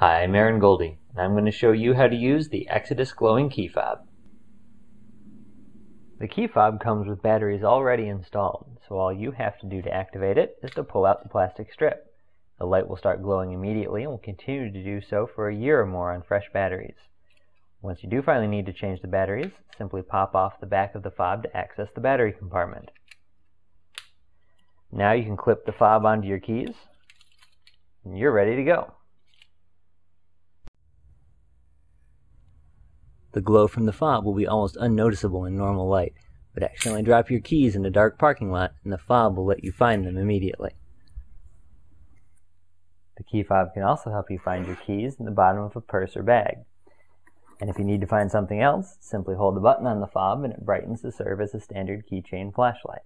Hi, I'm Aaron Goldie, and I'm going to show you how to use the Exodus glowing key fob. The key fob comes with batteries already installed, so all you have to do to activate it is to pull out the plastic strip. The light will start glowing immediately and will continue to do so for a year or more on fresh batteries. Once you do finally need to change the batteries, simply pop off the back of the fob to access the battery compartment. Now you can clip the fob onto your keys, and you're ready to go. The glow from the fob will be almost unnoticeable in normal light, but accidentally drop your keys in a dark parking lot and the fob will let you find them immediately. The key fob can also help you find your keys in the bottom of a purse or bag. And if you need to find something else, simply hold the button on the fob and it brightens to serve as a standard keychain flashlight.